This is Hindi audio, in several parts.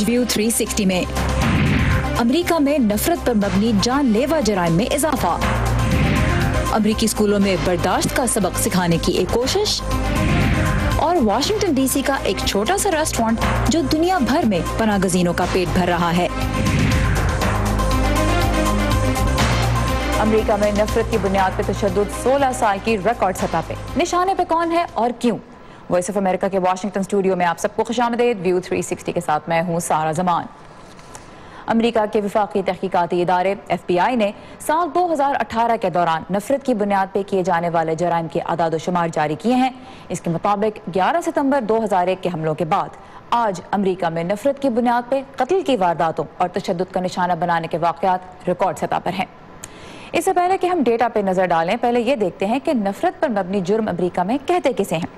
आज व्यू 360 में। अमेरिका में नफरत पर मबनी जानलेवा जराइम में इजाफा। अमरीकी स्कूलों में बर्दाश्त का सबक सिखाने की एक कोशिश। और वाशिंगटन डीसी का एक छोटा सा रेस्टोरेंट जो दुनिया भर में पनागजीनों का पेट भर रहा है। अमेरिका में नफरत की बुनियाद पर तशद 16 साल की रिकॉर्ड सतह पे। निशाने पे कौन है और क्यों? वॉइस ऑफ़ अमेरिका के वाशिंगटन स्टूडियो में आप सबको खुश आमदेद व्यू 360 के साथ मैं हूँ सारा जमान। अमेरिका के विफाकी तहकीकती इदारे एफ़ पी आई ने साल 2018 के दौरान नफरत की बुनियाद पर किए जाने वाले जराइम के आदाद शुमार जारी किए हैं। इसके मुताबिक 11 सितंबर 2001 के हमलों के बाद आज अमेरिका में नफरत की बुनियाद पर कत्ल की वारदातों और तशद का निशाना बनाने के वाकत रिकॉर्ड सतह पर हैं। इससे पहले कि हम डेटा पे नज़र डालें, पहले ये देखते हैं कि नफरत पर मबनी जुर्म अमरीका में कहते किसे हैं।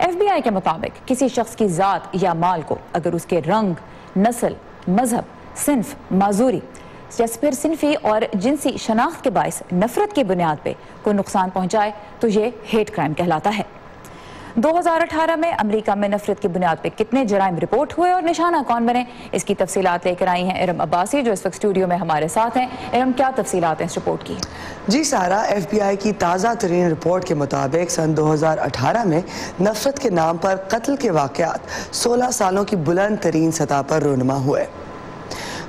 एफबीआई के मुताबिक किसी शख्स की ज़ात या माल को अगर उसके रंग, नस्ल, मज़हब, सिंफ, माजूरी या फिर सिनफी और जिनसी शनाख्त के बायस नफरत की बुनियाद पर कोई नुकसान पहुँचाए तो ये हेट क्राइम कहलाता है। 2018 में अमेरिका में नफरत की बुनियाद पर कितने जराइम रिपोर्ट हुए और निशाना कौन बने? इसकी तफसीत लेकर आई हैं इरम अब्बासी, जो इस वक्त स्टूडियो में हमारे साथ हैं। इरम, क्या तफसीत हैं इस रिपोर्ट की? जी सारा एफ़ बी आई की ताज़ा तरीन रिपोर्ट के मुताबिक सन 2018 में नफरत के नाम पर कत्ल के वाक़ात 16 सालों की बुलंद तरीन सतह पर रोनमा हुए।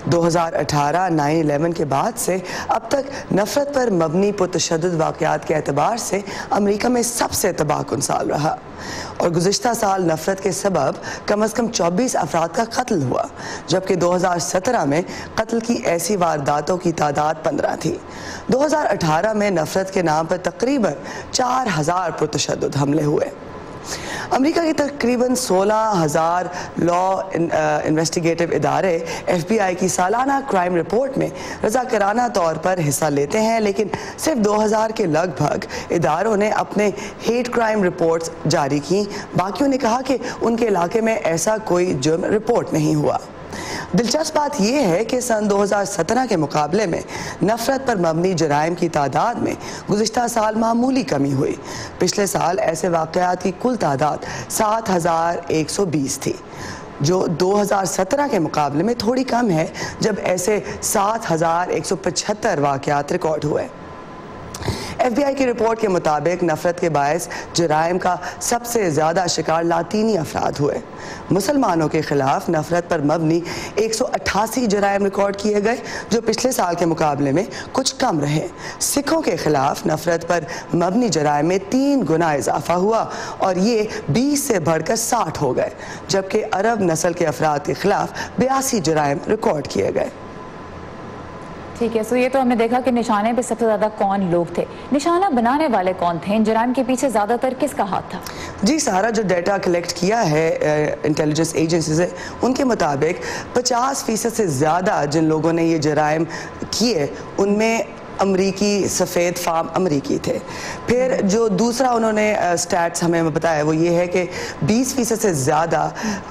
2018 9/11 के बाद से अब तक नफरत पर मबनी पुतशद वाक़ात के अतबार से अमरीका में सबसे तबाहकुन साल रहा। और गुज्त साल नफरत के सबब कम अज़ कम 24 अफराद का कत्ल हुआ, जबकि 2017 में कत्ल की ऐसी वारदातों की तादाद 15 थी। 2018 में नफरत के नाम पर तकरीबन चार हज़ार पुतशद हमले हुए। अमेरिका के तकरीबन सोलह हज़ार लॉ इन्वेस्टिगेटिव इदारे एफ़ बी आई की सालाना क्राइम रिपोर्ट में रजाकराना तौर पर हिस्सा लेते हैं, लेकिन सिर्फ़ दो हज़ार के लगभग इदारों ने अपने हेट क्राइम रिपोर्ट्स जारी की। बाकियों ने कहा कि उनके इलाके में ऐसा कोई जुर्म रिपोर्ट नहीं हुआ। दिलचस्प बात यह है कि सन 2017 के मुकाबले में नफरत पर मबनी जराइम की तादाद में गुजशत साल मामूली कमी हुई। पिछले साल ऐसे वाक़ात की कुल तादाद सात हज़ार एक सौ बीस थी, जो 2017 के मुकाबले में थोड़ी कम है, जब ऐसे सात हज़ार एक सौ पचहत्तर वाक़ात रिकॉर्ड हुए। एफ़ बी आई की रिपोर्ट के मुताबिक नफरत के बायस जराइम का सबसे ज़्यादा शिकार लातीनी अफराद हुए। मुसलमानों के खिलाफ नफरत पर मबनी एक सौ अट्ठासी जराइम रिकॉर्ड किए गए, जो पिछले साल के मुकाबले में कुछ कम रहे। सिखों के खिलाफ नफरत पर मबनी जराइम में तीन गुना इजाफा हुआ और ये बीस से बढ़कर साठ हो गए, जबकि अरब नस्ल के अफराद के खिलाफ बयासी जराइम रिकॉर्ड किए गए। ठीक है सो ये तो हमने देखा कि निशाने पे सबसे ज़्यादा कौन लोग थे। निशाना बनाने वाले कौन थे? इन जराइम के पीछे ज़्यादातर किसका हाथ था? जी, सारा जो डाटा कलेक्ट किया है इंटेलिजेंस एजेंसी से, उनके मुताबिक 50 फ़ीसद से ज़्यादा जिन लोगों ने ये जराइम किए, उनमें अमरीकी सफ़ेद फार्म अमरीकी थे। फिर जो दूसरा उन्होंने स्टैट्स हमें बताया वो ये है कि 20 फ़ीसद से ज़्यादा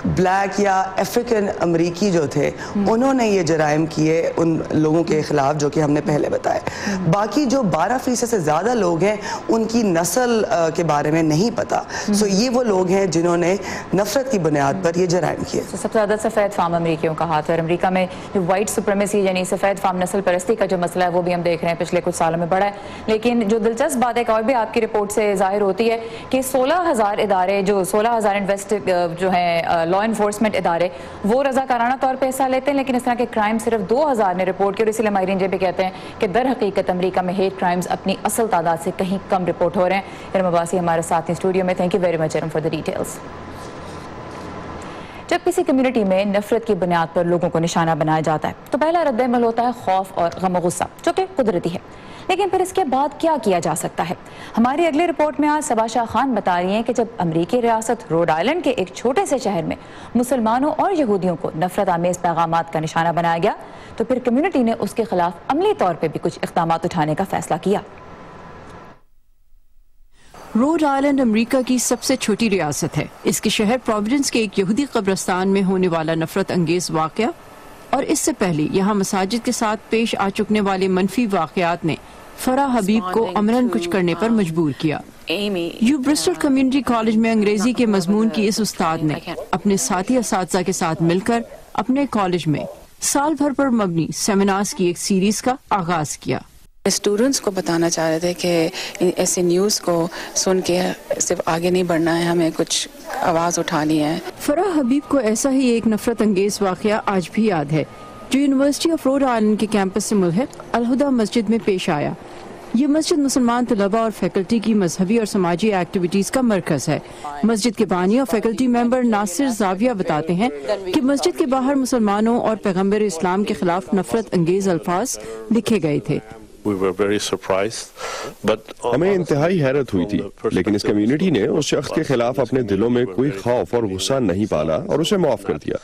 ब्लैक या अफ्रीकन अमरीकी जो थे उन्होंने ये जराइम किए उन लोगों के ख़िलाफ़ जो कि हमने पहले बताए बाकी जो 12 फ़ीसद से ज़्यादा लोग हैं उनकी नस्ल के बारे में नहीं पता। सो ये वो लोग हैं जिन्होंने नफरत की बुनियाद पर यह जराइम किए। सबसे ज़्यादा सफ़ेद फार्म अमरीकियों का हाथ है। अमरीका में वाइट सुप्रमेसी यानी सफ़ेद फार्म नस्ल परस्ती का जो मसला है वो भी हम देख रहे हैं। पिछले कुछ सालों में बढ़ा है। लेकिन जो दिलचस्प बात है और भी आपकी रिपोर्ट से ज़ाहिर होती है कि सोलह हज़ार इदारे, जो सोलह हज़ार इन्वेस्ट जो है लॉ इन्फोर्समेंट इदारे, वो रजाकाराना तौर पर हिस्सा लेते हैं। लेकिन इस तरह के क्राइम सिर्फ़ दो हज़ार ने रिपोर्ट की, और इसीलिए माहरीन जे भी कहते हैं कि दर हकीकत अमरीका में हेट क्राइम्स अपनी असल तादाद से कहीं कम रिपोर्ट हो रहे हैं। इरम अब्बासी हमारे साथ ही स्टूडियो में। Thank you very much Iram for the details जब किसी कम्युनिटी में नफरत की बुनियाद पर लोगों को निशाना बनाया जाता है तो पहला रद्दमल होता है खौफ और गम गुस्सा, जो कि कुदरती है। लेकिन फिर इसके बाद क्या किया जा सकता है? हमारी अगली रिपोर्ट में आज सबाशाह खान बता रही हैं कि जब अमरीकी रियासत रोड आइलैंड के एक छोटे से शहर में मुसलमानों और यहूदियों को नफरत आमेज पैगाम का निशाना बनाया गया तो फिर कम्युनिटी ने उसके खिलाफ अमली तौर पर भी कुछ इकदाम उठाने का फैसला किया। रोड आइलैंड अमेरिका की सबसे छोटी रियासत है। इसके शहर प्रोविडेंस के एक यहूदी कब्रस्तान में होने वाला नफरत अंगेज वाक़ और इससे पहले यहाँ मसाजिद के साथ पेश आ चुकने वाले मनफी वाकयात ने फरा हबीब को अमरन कुछ करने पर मजबूर किया। यू ब्रिस्टल कम्युनिटी कॉलेज में अंग्रेज़ी के मजमून की इस उस्ताद ने अपने साथी इस के साथ मिलकर अपने कॉलेज में साल भर पर मबनी सेमिनार्स की एक सीरीज़ का आगाज़ किया। स्टूडेंट्स को बताना चाह रहे थे कि ऐसे न्यूज़ को सुन के सिर्फ़ आगे नहीं बढ़ना है, हमें कुछ आवाज़ उठानी है। फराह हबीब को ऐसा ही एक नफरत अंगेज वाक़ आज भी याद है, जो यूनिवर्सिटी ऑफ़ रोड आइलैंड के कैंपस से मुलहक अलहुदा मस्जिद में पेश आया। ये मस्जिद मुसलमान तलबा और फैकल्टी की मजहबी और समाजी एक्टिविटीज़ का मरकज है। मस्जिद के बानी और फैकल्टी मेंबर नासिर जाविया बताते हैं कि मस्जिद के बाहर मुसलमानों और पैगंबर इस्लाम के खिलाफ नफरत अंगेज अल्फाज लिखे गए थे। हमें इंतहाई हैरत हुई थी लेकिन इस कम्युनिटी ने उस शख्स के खिलाफ अपने दिलों में कोई खौफ और गुस्सा नहीं पाला और उसे माफ़ कर दिया।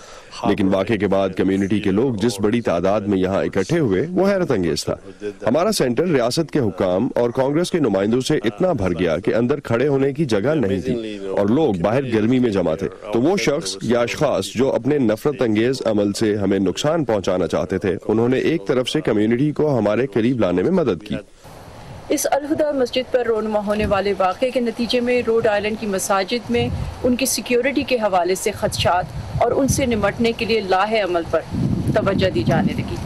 लेकिन वाक़े के बाद कम्युनिटी के लोग जिस बड़ी तादाद में यहाँ इकट्ठे हुए वो हैरत अंगेज था हमारा सेंटर रियासत के हुकाम और कांग्रेस के नुमाइंदों से इतना भर गया कि अंदर खड़े होने की जगह नहीं थी और लोग बाहर गर्मी में जमा थे। तो वो शख्स या अशखास जो अपने नफरत अंगेज अमल से हमें नुकसान पहुँचाना चाहते थे उन्होंने एक तरफ़ से कम्युनिटी को हमारे करीब लाने में मदद की। इस अलहुदा मस्जिद पर रोनमा होने वाले वाक़े के नतीजे में रोड आइलैंड की मसाजिद में उनकी सिक्योरिटी के हवाले से खदशात और उनसे निमटने के लिए लाहे अमल पर तवज्जो दी जाने लगी।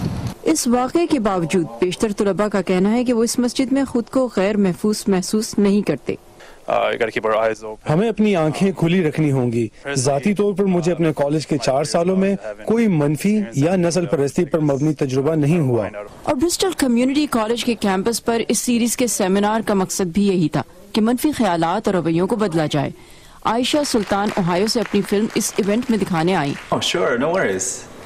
इस वाक़े के बावजूद बेशतर तलबा का कहना है कि वो इस मस्जिद में खुद को गैर महफूज महसूस नहीं करते। हमें अपनी आँखें खुली रखनी होंगी। जाती तौर पर मुझे अपने कॉलेज के चार सालों में कोई मनफी या नस्ल परस्ती पर मबनी तजुर्बा नहीं हुआ। और ब्रिस्टल कम्युनिटी कॉलेज के कैंपस पर इस सीरीज़ के सेमिनार का मकसद भी यही था कि मनफी ख्याल और रवैयों को बदला जाए। आयशा सुल्तान ओहायो से अपनी फ़िल्म इस इवेंट में दिखाने आई। Oh, sure, no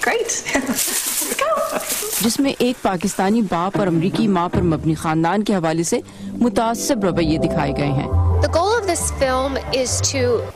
जिसमें एक पाकिस्तानी बाप और अमरीकी माँ पर मबनी खानदान के हवाले से मुतासब रवैये दिखाए गए हैं।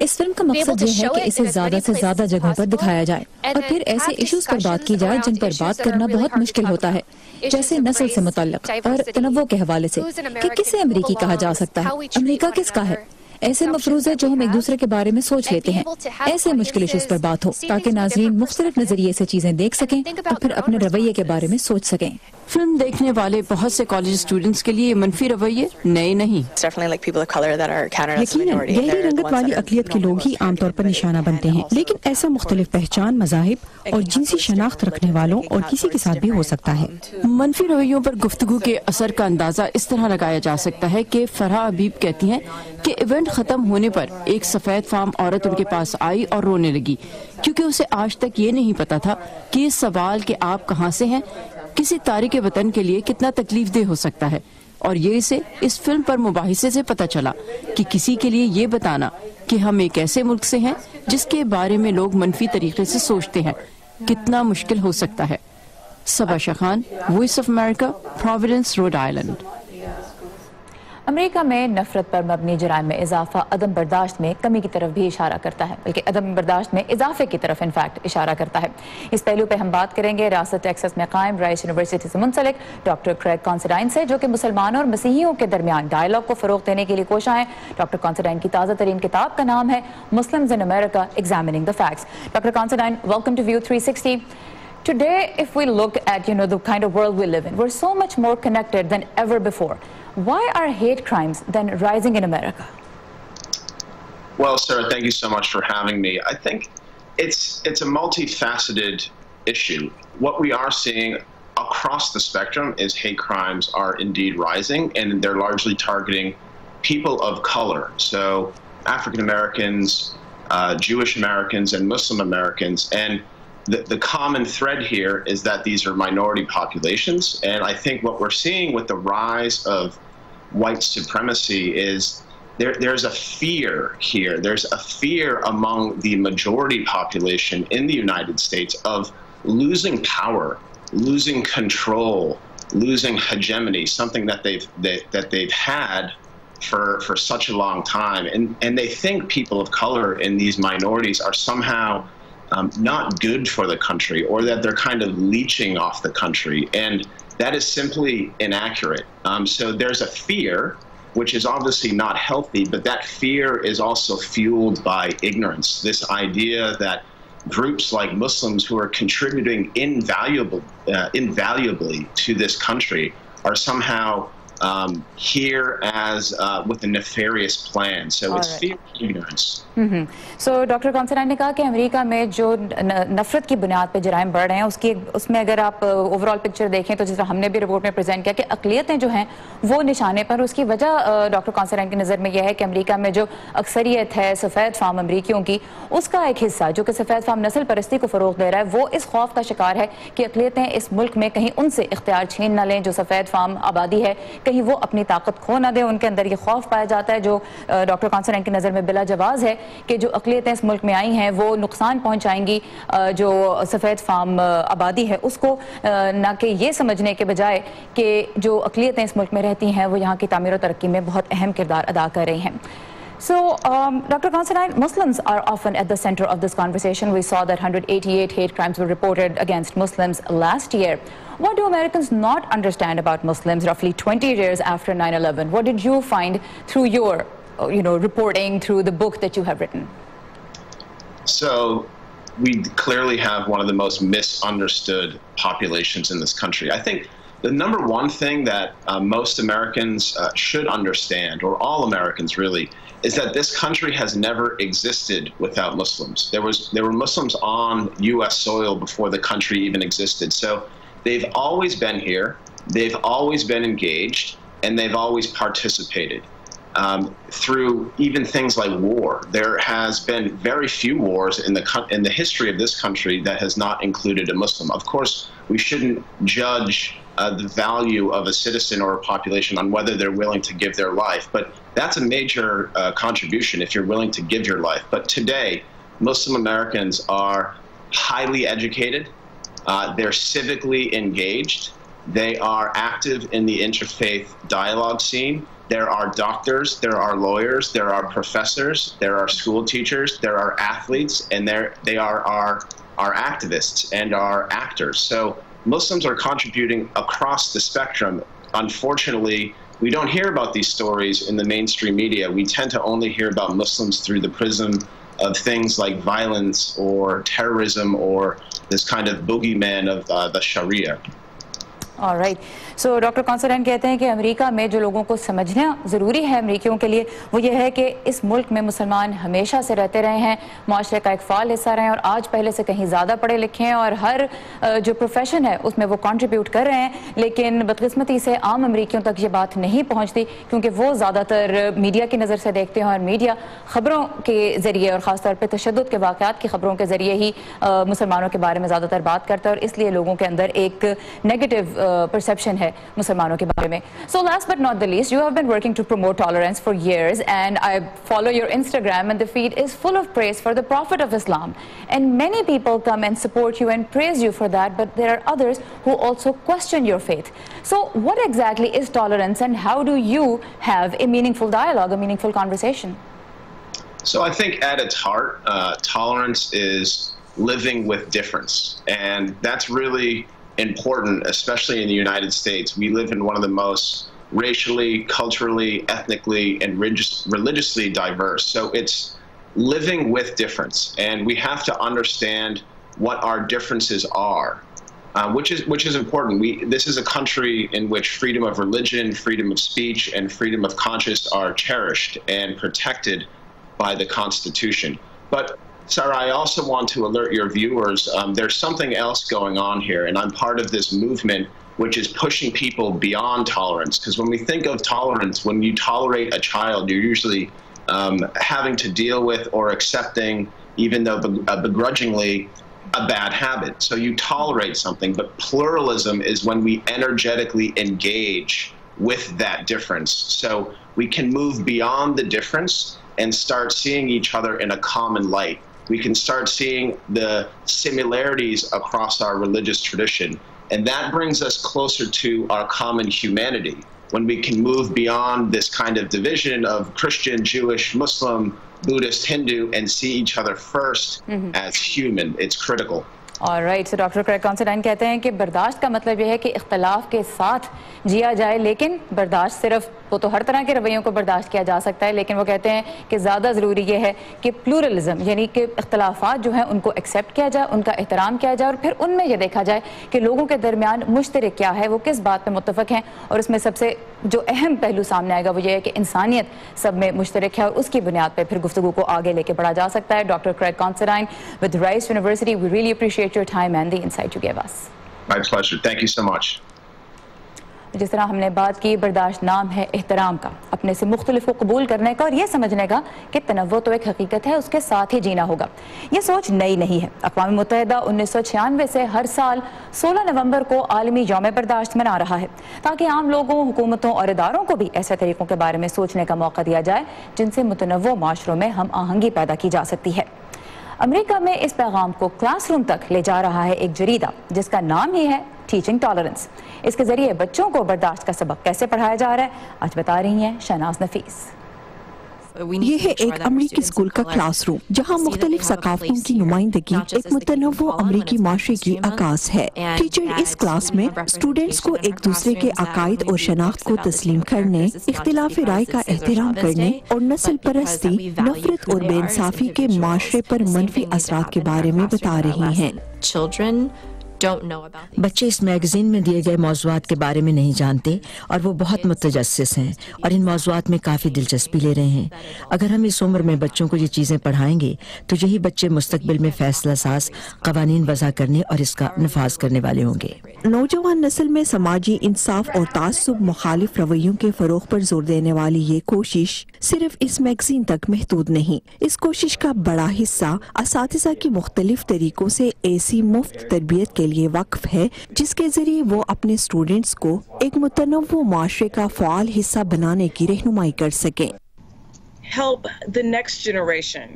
इस फ़िल्म का मकसद ये है कि इसे ज़्यादा से ज़्यादा जगहों पर दिखाया जाए और फिर ऐसे इश्यूज़ पर बात की जाए जिन पर बात करना बहुत मुश्किल होता है जैसे नस्ल से मुतलक और तनवो के हवाले से कि किसे अमरीकी कहा जा सकता है। अमरीका किसका है? ऐसे मफरूज है जो हम एक दूसरे के बारे में सोच लेते हैं। ऐसे मुश्किल इशूज पर बात हो ताकि नाजरीन मुख्तलिफ़ नज़रिए से चीज़ें देख सकें और फिर अपने रवैये के बारे में सोच सकें। फ़िल्म देखने वाले बहुत से कॉलेज स्टूडेंट्स के लिए मनफी रवैये नए नहीं। यकीन गहरी रंगत वाली अकलियत के लोग ही आमतौर पर निशाना बनते हैं। लेकिन ऐसा मुख्तलिफ़ पहचान मजाहिब और जिनसी शनाख्त रखने वालों और किसी के साथ भी हो सकता है। मनफी रवैयों पर गुफ्तगु के असर का अंदाज़ा इस तरह लगाया जा सकता है कि फराह अबीब कहती हैं कि इवेंट खत्म होने पर एक सफ़ेद फार्म औरत उनके पास आई और रोने लगी। क्योंकि उसे आज तक ये नहीं पता था कि इस सवाल के आप कहाँ से हैं किसी तारीख वतन के लिए कितना तकलीफ़ दे हो सकता है? और ये इसे इस फ़िल्म पर मुबासे से पता चला कि किसी के लिए ये बताना कि हम एक ऐसे मुल्क से हैं जिसके बारे में लोग मनफी तरीके से सोचते हैं। कितना मुश्किल हो सकता है। Saba Shakhan Voice of America Providence Rhode Island America में नफरत पर मबनी जराइम में इजाफा अदम बर्दाश्त में कमी की तरफ़ भी इशारा करता है बल्कि अदम बर्दाश्त में इजाफे की तरफ़ इनफैक्ट इशारा करता है। इस पहलू पर हम बात करेंगे रियासत टेक्सस में कायम राइस यूनिवर्सिटी से मुंसलिक डॉक्टर क्रेग कॉन्सिडाइन से जो कि मुसलमानों और मसीहियों के दरमियान डायलॉग को फरोग देने के लिए कोशा है डॉक्टर कॉन्सिडाइन की ताज़ा तरीन किताब का नाम है Muslim in America examining the facts doctor Considine welcome to View three sixty Today, if we look at you know the kind of world we live in, we're so much more connected than ever before. Why are hate crimes then rising in America? Well, Sarah, thank you so much for having me. I think it's it's a multifaceted issue. What we are seeing across the spectrum is hate crimes are indeed rising, and they're largely targeting people of color. So African Americans, uh, Jewish Americans, and Muslim Americans. And the, the common thread here is that these are minority populations. And I think what we're seeing with the rise of white supremacy is there, there's a fear here. There's a fear among the majority population in the United States of losing power, losing control, losing hegemony, something that they've they, that they've had for for such a long time, and and they think people of color in these minorities are somehow um, not good for the country or that they're kind of leeching off the country. And that is simply inaccurate. Um, so there's a fear, which is obviously not healthy, but that fear is also fueled by ignorance. This idea that groups like Muslims who are contributing invaluable, uh, invaluably to this country are somehow um, here as uh, with a nefarious plan. So All it's right. fear ignorance. So doctor Considine ने कहा कि अमेरिका में जो नफरत की बुनियाद पर जराइम बढ़ रहे हैं उसकी उसमें अगर आप ओवरऑल पिक्चर देखें तो जिस तरह हमने भी रिपोर्ट में प्रेजेंट किया कि अकलीतें जो हैं वो निशाने पर उसकी वजह डॉक्टर कॉन्सरान की नज़र में यह है कि अमेरिका में जो अक्सरियत है सफ़ेद फार्म अमरीकियों की उसका एक हिस्सा जो कि सफ़ेद फार्म नस्ल परस्ती को फ़रोग दे रहा है वो इस खौफ का शिकार है कि अकलीतें इस मुल्क में कहीं उनसे इख्तियार छीन न लें जो सफ़ेद फार्म आबादी है कहीं वो अपनी ताकत खो ना दें, उनके अंदर ये खौफ पाया जाता है जो डॉक्टर कॉन्सरन की नज़र में बिला जवाज़ है कि जो अकलीतें इस मुल्क में आई हैं, वो नुकसान पहुँचाएँगी जो सफ़ेद फार्म आबादी है उसको ना कि ये समझने के बजाय कि जो अकलीतें इस मुल्क में रहती हैं, वो यहाँ की तमीर तरक्की में बहुत अहम किरदार अदा कर रही हैं। So, um, Dr. Constantine, Muslims are often at the center of this conversation. We saw that 188 hate crimes were reported against Muslims last year. What do Americans not understand about Muslims roughly 20 years after 9-11? What did you find through your uh, you know, reporting, through the book that you have written? So we clearly have one of the most misunderstood populations in this country. I think the number one thing that uh, most Americans uh, should understand, or all Americans really, is that this country has never existed without Muslims. There was there were Muslims on U.S. soil before the country even existed. So They've always been here, they've always been engaged, and they've always participated. Um, through even things like war. There has been very few wars in the in the history of this country that has not included a Muslim. Of course, we shouldn't judge uh, the value of a citizen or a population on whether they're willing to give their life, but that's a major uh, contribution if you're willing to give your life. But today, Muslim Americans are highly educated. Uh, they're civically engaged. They are active in the interfaith dialogue scene. There are doctors, there are lawyers, there are professors, there are school teachers, there are athletes, and there they are our, our activists and our actors. So Muslims are contributing across the spectrum. Unfortunately, we don't hear about these stories in the mainstream media. We tend to only hear about Muslims through the prism of things like violence or terrorism or this kind of boogeyman of uh, the Sharia. All right. So doctor Considine कहते हैं कि अमेरिका में जो लोगों को समझना ज़रूरी है, अमरीकियों के लिए, वो ये है कि इस मुल्क में मुसलमान हमेशा से रहते रहे हैं। माशरे का एक फ़ाल हिस्सा रहे हैं और आज पहले से कहीं ज़्यादा पढ़े लिखे हैं और हर जो प्रोफेशन है, उसमें वो कॉन्ट्रीब्यूट कर रहे हैं। लेकिन बदकस्मती से आम अमरीकियों तक ये बात नहीं पहुँचती, क्योंकि वो ज़्यादातर मीडिया की नज़र से देखते हैं और मीडिया ख़बरों के ज़रिए और ख़ासतौर पर तशद के वाक़ात की ख़बरों के ज़रिए ही मुसलमानों के बारे में ज़्यादातर बात करता है और इसलिए लोगों के अंदर एक नेगेटिव परसेप्शन है। है मुसलमानों के बारे में so last but not the least you have been working to promote tolerance for years and I follow your Instagram and the feed is full of praise for the Prophet of Islam and many people come and support you and praise you for that but there are others who also question your faith. So what exactly is tolerance and how do you have a meaningful dialogue, a meaningful conversation? So I think at its heart, uh, tolerance is living with difference and that's really important, especially in the United States. We live in one of the most racially, culturally, ethnically, and religiously diverse. So it's living with difference, and we have to understand what our differences are. Uh, which is which is important. We this is a country in which freedom of religion, freedom of speech, and freedom of conscience are cherished and protected by the Constitution. But Sarah, I also want to alert your viewers um, there's something else going on here, and I'm part of this movement which is pushing people beyond tolerance. Because when we think of tolerance, when you tolerate a child, you're usually um, having to deal with or accepting, even though uh, begrudgingly, a bad habit. So you tolerate something, but pluralism is when we energetically engage with that difference. So we can move beyond the difference and start seeing each other in a common light we can start seeing the similarities across our religious tradition. And that brings us closer to our common humanity when we can move beyond this kind of division of Christian, Jewish, Muslim, Buddhist, Hindu, and see each other 1st mm -hmm. as human. It's critical. और राइट से डॉक्टर क्रैक कॉन्सिडाइन कहते हैं कि बर्दाश्त का मतलब यह है कि इख्तलाफ के साथ जिया जाए, लेकिन बर्दाश्त सिर्फ़, वो तो हर तरह के रवैयों को बर्दाश्त किया जा सकता है, लेकिन वो कहते हैं कि ज़्यादा ज़रूरी यह है कि प्लूरलिज्म, यानी कि इख्तलाफात जो हैं, उनको एक्सेप्ट किया जाए, उनका एहतराम किया जाए, और फिर उनमें यह देखा जाए कि लोगों के दरमियान मुश्तर क्या है, वो किस बात पर मुतफ़ हैं, और उसमें सबसे जो अहम पहलू सामने आएगा वो ये है कि इंसानियत सब में मुश्तरक है और उसकी बुनियाद पर फिर गुफ्तु को आगे लेके बढ़ा जा सकता है doctor Craig Considine with Rice University we really appreciate your time and the insight you gave us My pleasure. Thank you so much. जिस तरह हमने बात की, बर्दाश्त नाम है एहतराम का। अपने से मुख्तलिफ़ को कबूल करने का और यह समझने का कि तनवो तो एक हकीकत है, उसके साथ ही जीना होगा। यह सोच नई नहीं है। अकवा मुतहदा उन्नीस सौ छियानवे से हर साल सोलह नवंबर को आलमी योम बर्दाश्त मना रहा है, ताकि आम लोगों, हुकूमतों और इदारों को भी ऐसे तरीकों के बारे में सोचने का मौका दिया जाए, जिनसे मुतनवो माशरों में हम आहंगी पैदा की जा सकती है। अमेरिका में इस पैगाम को क्लासरूम तक ले जा रहा है एक जरीदा, जिसका नाम ही है टीचिंग टॉलरेंस इसके ज़रिए बच्चों को बर्दाश्त का सबक कैसे पढ़ाया जा रहा है आज बता रही हैं शनाज नफीस। ये है एक अमरीकी स्कूल का क्लासरूम जहाँ मुख्तलिफ़ सकाफतों की नुमाइंदगी एक मुतनव अमरीकी माशरे की आकाश है। टीचर इस क्लास में स्टूडेंट्स को एक दूसरे के अकायद और शनाख्त को तस्लीम करने इख्तिलाफ राय का एहतराम करने और नस्ल परस्ती नफरत और बेइंसाफी के माशरे पर मनफी असरा के बारे में बता रही हैं। बच्चे इस मैगजीन में दिए गए मौजूद के बारे में नहीं जानते और वो बहुत मुतजस हैं और इन मौजूद में काफ़ी दिलचस्पी ले रहे हैं। अगर हम इस उम्र में बच्चों को ये चीज़ें पढ़ाएँगे तो यही बच्चे मुस्तबिल में फैसला साज कवानीन वजह करने और इसका नफाज करने वाले होंगे। नौजवान नस्ल में समाजी इंसाफ और तासुब मुखालिफ रवैयों के फरोग पर ज़ोर देने वाली ये कोशिश सिर्फ़ इस मैगजीन तक महदूद नहीं इस कोशिश का बड़ा हिस्सा इस की मुख्तलिफ़ तरीकों से ऐसी मुफ़्त तरबियत के लिए वक्फ है जिसके ज़रिए वो अपने स्टूडेंट्स को एक मुतनव माशरे का फ़ाल हिस्सा बनाने की रहनुमाई कर सके। Help the next generation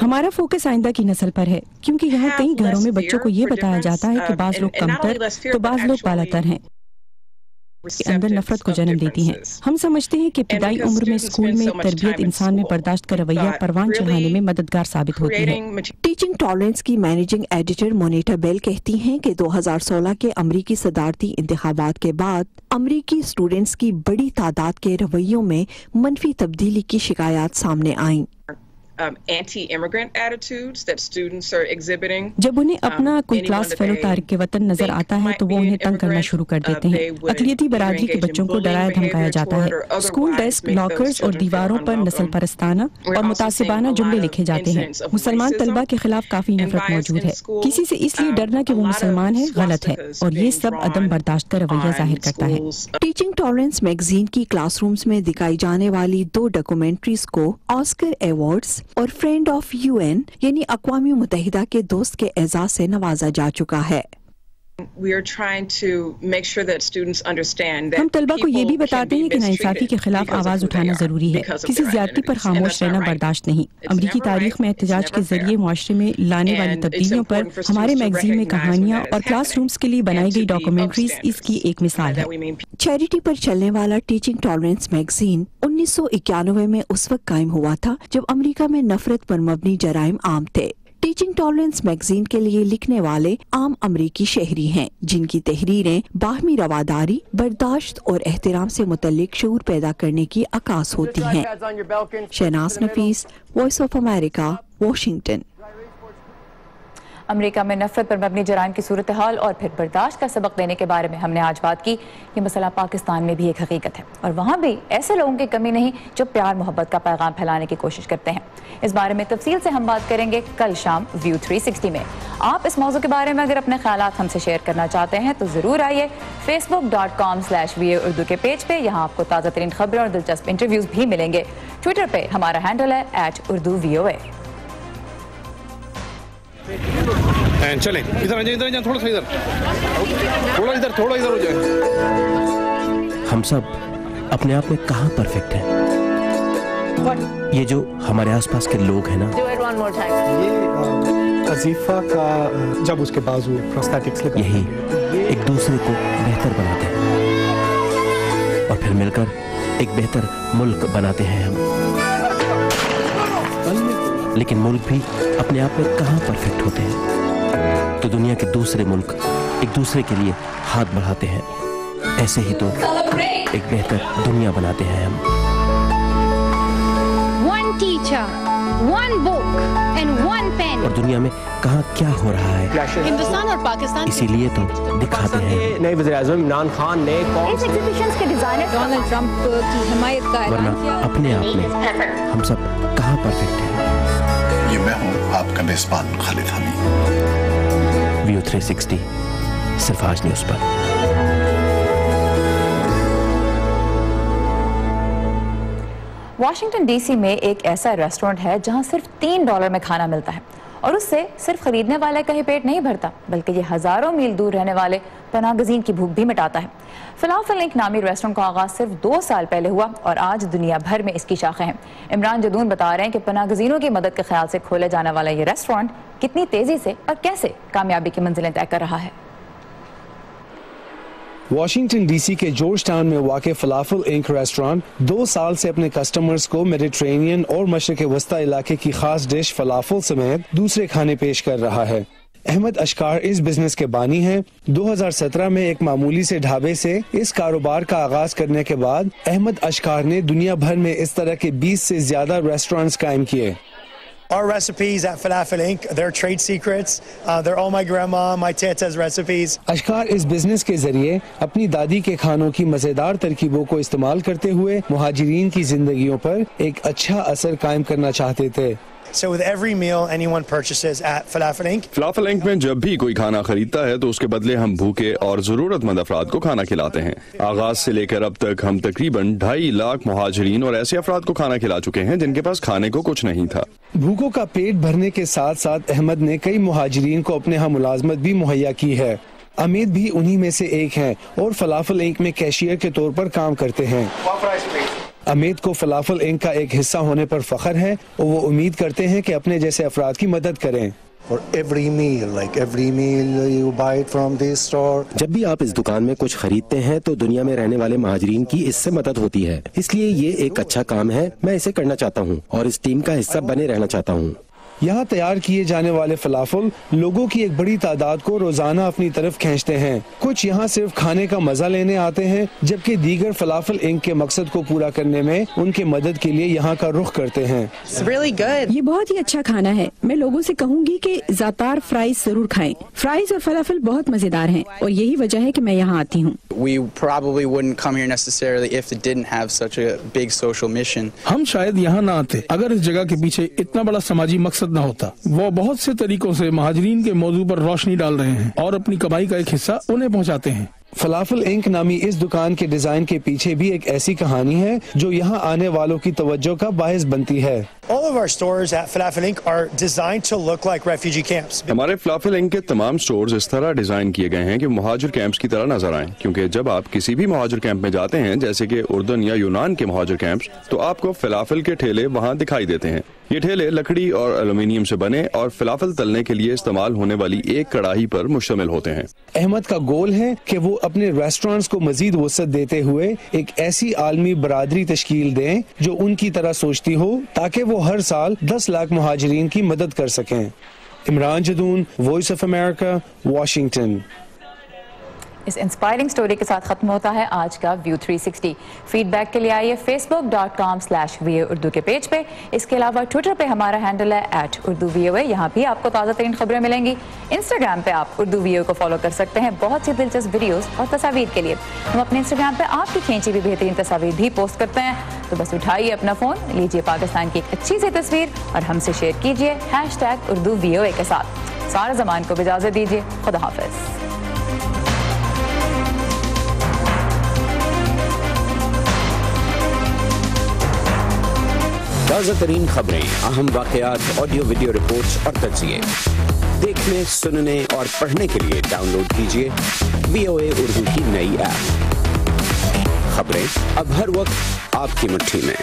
हमारा फोकस आइंदा की नस्ल पर है क्योंकि यहाँ कई घरों में बच्चों को ये बताया जाता है कि बाज लोग कमतर तो बाज लोग बालातर हैं। के अंदर नफरत को जन्म देती हैं। हम समझते हैं कि पिदाई उम्र में स्कूल में तरबियत इंसान में बर्दाश्त का रवैया परवान चढ़ाने में मददगार साबित होती है। टीचिंग टॉलरेंस की मैनेजिंग एडिटर मोनिटा बेल कहती हैं कि 2016 के अमरीकी सदारती इंतबात के बाद अमरीकी स्टूडेंट्स की बड़ी तादाद के रवैयों में मनफी तब्दीली की शिकायत सामने आईं। Um, anti-immigrant attitudes that students are exhibiting. जब उन्हें um, अपना कोई क्लास फेलो तारिक के वतन नज़र आता है तो वो उन्हें तंग करना शुरू कर uh, देते हैं। अकलियती बरादरी के बच्चों को डराया धमकाया जाता है। स्कूल डेस्क लॉकर्स और दीवारों पर नस्ल परस्ताना और मुतासिबाना जुमले लिखे जाते हैं। मुसलमान तलबा के खिलाफ काफ़ी नफरत मौजूद है। किसी से इसलिए um, डरना कि वो मुसलमान है गलत है। और ये सब अदम बर्दाश्त का रवैया ज़ाहिर करता है। टीचिंग टॉलरेंस मैगजीन की क्लासरूम्स में दिखाई जाने वाली दो डॉक्यूमेंट्रीज को ऑस्कर अवार्ड्स और फ्रेंड ऑफ़ यूएन यानी अकवा मुतहदा के दोस्त के एजाज से नवाजा जा चुका है। हम तलबा को ये भी बताते हैं कि नाइंसाफी के खिलाफ आवाज़ उठाना ज़रूरी है। किसी ज्यादती पर खामोश रहना बर्दाश्त नहीं। अमरीकी तारीख में एहतजाज के ज़रिए माशरे में लाने वाली तब्दीलियों पर हमारे मैगजीन में कहानियाँ और क्लासरूम्स के लिए बनाई गई डॉक्यूमेंट्रीज इसकी एक मिसाल है। चैरिटी पर चलने वाला टीचिंग टॉलरेंस मैगजीन उन्नीस सौ इक्यानवे में उस वक्त कायम हुआ था जब अमरीका में नफरत पर मबनी जराइम आम थे। टीचिंग टॉलरेंस मैगजीन के लिए लिखने वाले आम अमरीकी शहरी हैं जिनकी तहरीरें बाहमी रवादारी बर्दाश्त और एहतराम से मुतलिक शूर पैदा करने की अक्स होती हैं। Shahnaz Nafees Voice of America Washington America में नफरत पर मबनी जराइम की सूरत हाल और फिर बर्दाश्त का सबक देने के बारे में हमने आज बात की। ये मसला पाकिस्तान में भी एक हकीकत है और वहाँ भी ऐसे लोगों की कमी नहीं जो प्यार, मोहब्बत का पैगाम फैलाने की कोशिश करते हैं। इस बारे में तफसील से हम बात करेंगे कल शाम व्यू थ्री सिक्सटी में। आप इस मौजू के बारे में अगर अपने ख्याल हमसे शेयर करना चाहते हैं तो ज़रूर आइए Facebook dot com slash V Urdu के पेज पर यहाँ आपको ताज़ा तरीन खबरें और दिलचस्प इंटरव्यूज़ भी मिलेंगे। ट्विटर पर हमारा हैंडल है at Urdu V O A चले। इधर आ जाए इधर थोड़ा सा इधर। थोड़ा इधर थोड़ा इधर हो जाए। हम सब अपने आप में कहाँ परफेक्ट हैं? ये जो हमारे आसपास के लोग हैं ना। ये अजीफा का जब उसके बाजू प्रोस्थेटिक्स लगा यही एक दूसरे को बेहतर बनाते हैं। और फिर मिलकर एक बेहतर मुल्क बनाते हैं हम। लेकिन मुल्क भी अपने आप में कहाँ परफेक्ट होते हैं? तो दुनिया के दूसरे मुल्क एक दूसरे के लिए हाथ बढ़ाते हैं। ऐसे ही तो एक बेहतर दुनिया बनाते हैं हम। One teacher one book and one pen. और दुनिया में कहा क्या हो रहा है? हिंदुस्तान और पाकिस्तान इसीलिए तो दिखाते हैं। नए वजी अजम इमरान खान ने के डिज़ाइनर डोनाल्ड ट्रंप की हिमायत का वरना अपने आप में हम सब कहाँ परफेक्ट हैं? मैं हूँ आपका मेजबान खालिद हमीद। व्यू 360 सिर्फ़ आज न्यूज़ पर। वाशिंगटन डीसी में एक ऐसा रेस्टोरेंट है जहाँ सिर्फ़ तीन डॉलर में खाना मिलता है और उससे सिर्फ़ खरीदने वाले का ही पेट नहीं भरता बल्कि ये हज़ारों मील दूर रहने वाले पनागजीन की भूख भी मिटाता है। फिलाफल लिंक नामी रेस्टोरेंट का आगाज़ सिर्फ़ दो साल पहले हुआ और आज दुनिया भर में इसकी शाखें हैं। इमरान जदून बता रहे हैं कि पनागजीनों की मदद के ख्याल से खोले जाने वाला ये रेस्टोरेंट कितनी तेज़ी से और कैसे कामयाबी की मंजिलें तय कर रहा है। वाशिंगटन डीसी के जॉर्ज टाउन में वाक़ फलाफल इंक रेस्टोरेंट दो साल से अपने कस्टमर्स को मेडिट्रेनियन और मशरक वस्ता इलाके की खास डिश फलाफल समेत दूसरे खाने पेश कर रहा है। अहमद अशकार इस बिज़नेस के बानी हैं 2017 में एक मामूली से ढाबे से इस कारोबार का आगाज़ करने के बाद अहमद अशकार ने दुनिया भर में इस तरह के 20 से ज़्यादा रेस्टोरेंट्स कायम किए Our recipes at Falafel Inc. They're trade secrets. Uh, they're all my grandma, my teta's recipes. अशकार इस बिज़नेस के ज़रिए अपनी दादी के खानों की मज़ेदार तरकीबों को इस्तेमाल करते हुए मुहाजिरीन की जिंदगियों पर एक अच्छा असर कायम करना चाहते थे So with every meal anyone purchases at Falafel Inc. Falafel Inc में जब भी कोई खाना खरीदता है तो उसके बदले हम भूखे और जरूरतमंद अफराद को खाना खिलाते हैं। आगाज़ से लेकर अब तक हम तकरीबन ढाई लाख महाजरीन और ऐसे अफराद को खाना खिला चुके हैं जिनके पास खाने को कुछ नहीं था। भूखों का पेट भरने के साथ साथ अहमद ने कई महाजरीन को अपने यहाँ मुलाजमत भी मुहैया की है। अमीद भी उन्हीं में से एक हैं और फलाफल इंक में कैशियर के तौर पर काम करते हैं। अमीद को फलाफल इंक का एक हिस्सा होने पर फख्र है और वो उम्मीद करते हैं कि अपने जैसे अफराद की मदद करें। For every meal, like every meal you buy it from this store. जब भी आप इस दुकान में कुछ खरीदते हैं तो दुनिया में रहने वाले महाजरीन की इससे मदद होती है। इसलिए ये एक अच्छा काम है मैं इसे करना चाहता हूँ और इस टीम का हिस्सा बने रहना चाहता हूँ। यहाँ तैयार किए जाने वाले फलाफल लोगों की एक बड़ी तादाद को रोज़ाना अपनी तरफ़ खींचते हैं। कुछ यहाँ सिर्फ़ खाने का मज़ा लेने आते हैं जबकि दीगर फलाफल इंक के मकसद को पूरा करने में उनके मदद के लिए यहाँ का रुख करते हैं। Really ये बहुत ही अच्छा खाना है। मैं लोगों ऐसी कहूँगी की जातार फ्राइज ज़रूर खाएँ। फ्राइज और फलाफल बहुत मज़ेदार है और यही वजह है की मैं यहाँ आती हूँ. हम शायद यहाँ न आते अगर इस जगह के पीछे इतना बड़ा समाजी मकसद न होता वो बहुत से तरीकों से महाजरीन के मौजू पर रोशनी डाल रहे हैं और अपनी कमाई का एक हिस्सा उन्हें पहुँचाते हैं फलाफल इंक नामी इस दुकान के डिज़ाइन के पीछे भी एक ऐसी कहानी है जो यहाँ आने वालों की तवज्जो का बायस बनती है All of our stores at Falafel Inc. are designed to look like refugee camps. हमारे फलाफल इंक के तमाम स्टोर्स इस तरह डिज़ाइन किए गए हैं कि मुहाजिर कैंप्स की तरह नज़र आएँ क्योंकि जब आप किसी भी मुहाजिर कैंप में जाते हैं जैसे कि उर्दन या यूनान के मुहाजिर कैंप्स तो आपको फलाफल के ठेले वहाँ दिखाई देते हैं ये ठेले लकड़ी और एल्यूमिनियम से बने और फिलाफल तलने के लिए इस्तेमाल होने वाली एक कड़ाही पर मुश्तमिल होते हैं। अहमद का गोल है कि वो अपने रेस्टोरेंट्स को मजीद वसत देते हुए एक ऐसी आलमी बरादरी तश्कील दें जो उनकी तरह सोचती हो, ताकि वो हर साल दस लाख महाजरीन की मदद कर सकें। Imran Jadoon Voice of America Washington इस इंस्पायरिंग स्टोरी के साथ खत्म होता है आज का व्यू 360 फीडबैक के लिए आइए Facebook dot com slash V Urdu के पेज पे। इसके अलावा ट्विटर पे हमारा हैंडल है एट उर्दू वी ओ यहाँ भी आपको ताज़ा तरीन खबरें मिलेंगी। इंस्टाग्राम पे आप उर्दू वी को फॉलो कर सकते हैं। बहुत सी दिलचस्प वीडियोस और तस्वीर के लिए। हम अपने इंस्टाग्राम पर आपकी खींची हुई बेहतरीन तस्वीर भी पोस्ट करते हैं। तो बस उठाइए अपना फ़ोन लीजिए पाकिस्तान की एक अच्छी सी तस्वीर और हमसे शेयर कीजिए हैश टैग उर्दू वी के साथ। सारा जमान को इजाज़त दीजिए। खुदा हाफिज़। ताज़ा तरीन खबरें, अहम वाकयात ऑडियो वीडियो रिपोर्ट और तजिए। देखने, सुनने और पढ़ने के लिए डाउनलोड कीजिए बी ओ ए उर्दू की नई ऐप खबरें अब हर वक्त आपकी मुट्ठी में।